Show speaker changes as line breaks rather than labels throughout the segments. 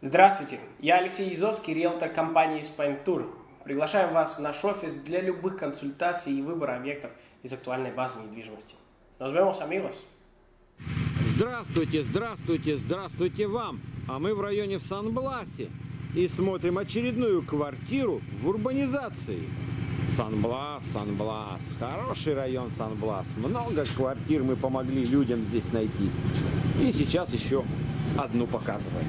Здравствуйте, я Алексей Язовский, риэлтор компании Spine Tour. Приглашаем вас в наш офис для любых консультаций и выбора объектов из актуальной базы недвижимости. Nos vemos, amigos.
Здравствуйте, здравствуйте, здравствуйте вам! А мы в районе в Сан-Бласе и смотрим очередную квартиру в урбанизации. Сан-Блас, Сан-Блас, хороший район Сан-Блас. Много квартир мы помогли людям здесь найти. И сейчас еще одну показываем.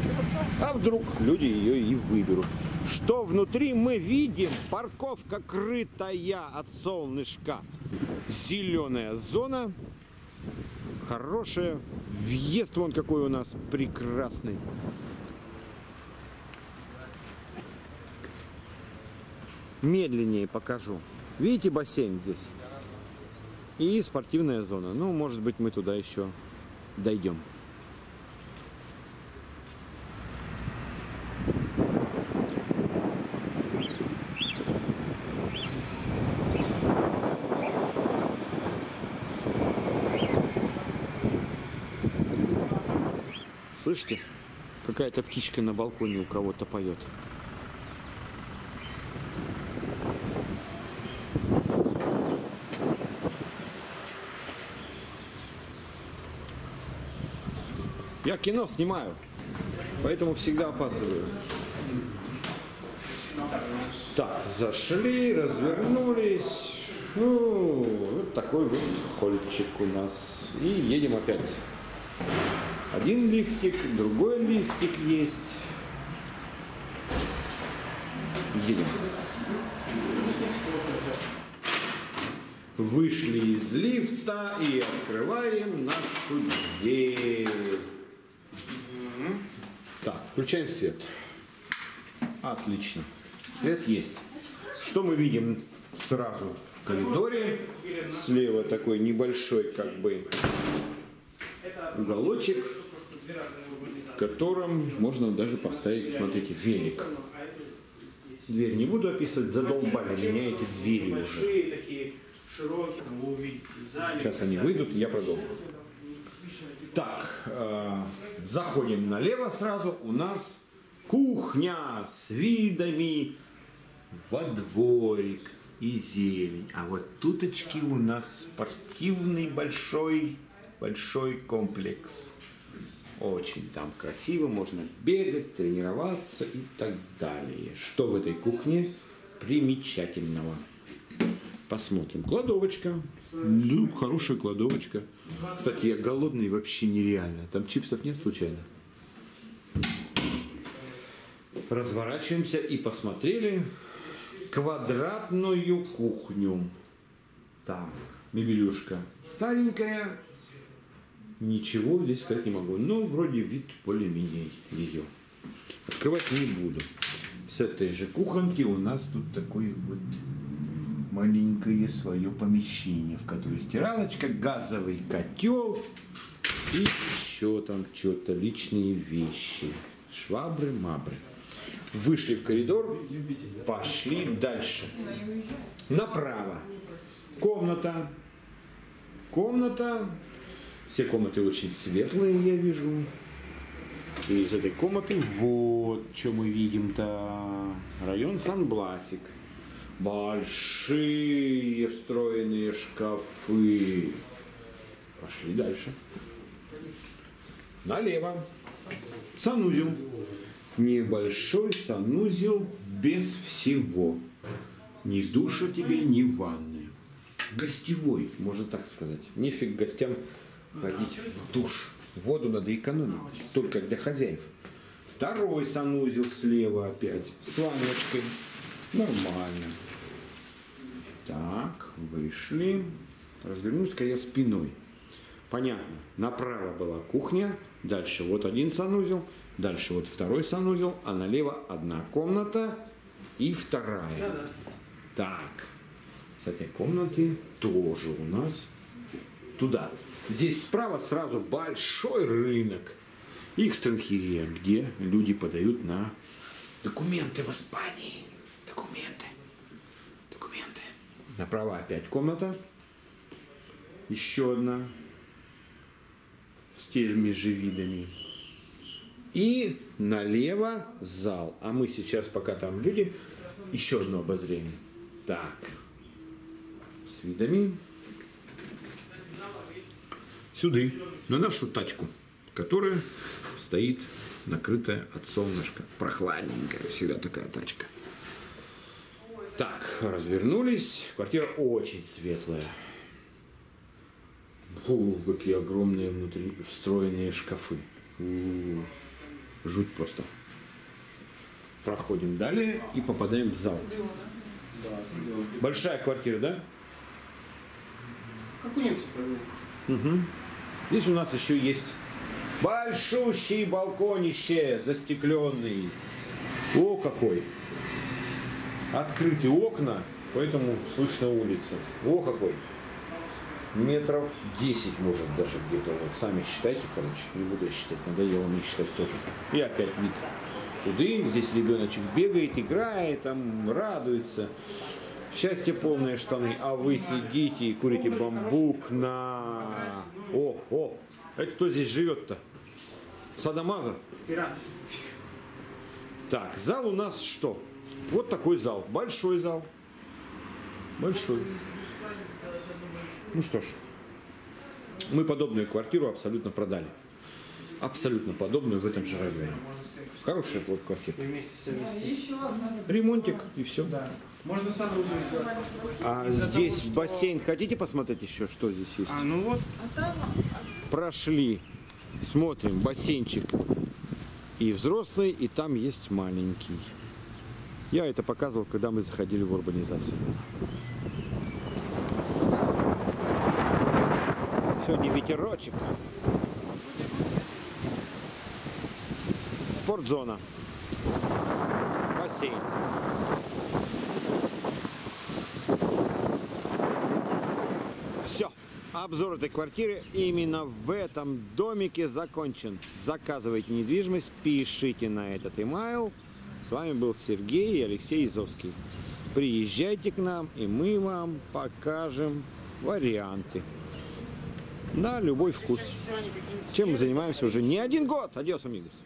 А вдруг люди ее и выберут. Что внутри мы видим? Парковка крытая от солнышка. Зеленая зона. Хорошая. Въезд вон какой у нас прекрасный. Медленнее покажу. Видите бассейн здесь? И спортивная зона. Ну, может быть, мы туда еще дойдем. Слышите? Какая-то птичка на балконе у кого-то поет. Я кино снимаю, поэтому всегда опаздываю. Так, зашли, развернулись. Ну, вот такой вот хольчик у нас. И едем опять. Один лифтик, другой лифтик есть. Едем. Вышли из лифта и открываем нашу дверь. Так, включаем свет. Отлично. Свет есть. Что мы видим сразу в коридоре? Слева такой небольшой как бы уголочек, в котором можно даже поставить, смотрите, велик. Дверь не буду описывать, задолбали меня эти двери уже. Сейчас они выйдут, я продолжу. Так, э, заходим налево сразу. У нас кухня с видами во дворик и зелень. А вот туточки у нас спортивный большой, большой комплекс. Очень там красиво, можно бегать, тренироваться и так далее. Что в этой кухне примечательного? Посмотрим. Кладовочка. Ну, хорошая кладовочка. Кстати, я голодный вообще нереально. Там чипсов нет случайно? Разворачиваемся и посмотрели квадратную кухню. Так, мебелюшка старенькая. Ничего здесь сказать не могу. Но вроде вид более-менее ее. Открывать не буду. С этой же кухонки у нас тут такой вот маленькое свое помещение, в котором стиралочка, газовый котел и еще там что-то, личные вещи, швабры, мабры. Вышли в коридор, пошли дальше. Направо. Комната. Комната. Все комнаты очень светлые, я вижу. И из этой комнаты вот что мы видим-то. Район Сан-Бласик. Большие встроенные шкафы. Пошли дальше. Налево. Санузел. Небольшой санузел без всего. Ни душа тебе, ни ванны. Гостевой, можно так сказать. Нефиг гостям ходить в душ. Воду надо экономить, только для хозяев. Второй санузел слева опять, с ванночкой. Нормально. Так, вышли. Развернусь-ка я спиной. Понятно. Направо была кухня, дальше вот один санузел, дальше вот второй санузел, а налево одна комната и вторая. Так, с этой комнаты тоже у нас туда. Здесь справа сразу большой рынок. Икстенхирия, где люди подают на документы в Испании. Документы. Документы. Направо опять комната. Еще одна. С теми же видами. И налево зал. А мы сейчас, пока там люди, еще одно обозрение. Так. С видами. Сюда. На нашу тачку, которая стоит накрытая от солнышка. Прохладненькая. Всегда такая тачка. Так, развернулись. Квартира очень светлая. Фу, какие огромные внутри встроенные шкафы. Жуть просто. Проходим далее и попадаем в зал. Большая квартира, да?
Как у немцев правильно?
Здесь у нас еще есть большущий балконище, застекленный. О, какой! Открыты окна, поэтому слышно улица. О, какой! Метров 10, может, даже где-то. Вот сами считайте, короче. Не буду считать, надоело мне считать тоже. И опять вид туды. Здесь ребеночек бегает, играет, там радуется. Счастье полные штаны, а вы сидите и курите бамбук на... О, о, это кто здесь живет-то? Садамаза?
Пират.
Так, зал у нас что? Вот такой зал, большой зал. Большой. Ну что ж, мы подобную квартиру абсолютно продали. Абсолютно подобную в этом же районе. Хорошая квартира.
И вместе совместить.
Ремонтик и все.
Да. Можно санузел сделать.
А здесь бассейн. Хотите посмотреть еще, что здесь есть?
А, ну вот.
Прошли. Смотрим, бассейнчик. И взрослый, и там есть маленький. Я это показывал, когда мы заходили в урбанизацию. Сегодня ветерочек. Спортзона. Бассейн. Все. Обзор этой квартиры именно в этом домике закончен. Заказывайте недвижимость, пишите на этот email. С вами был Сергей и Алексей Изовский. Приезжайте к нам, и мы вам покажем варианты на любой вкус. Чем мы занимаемся уже не один год. Адьос, амигос.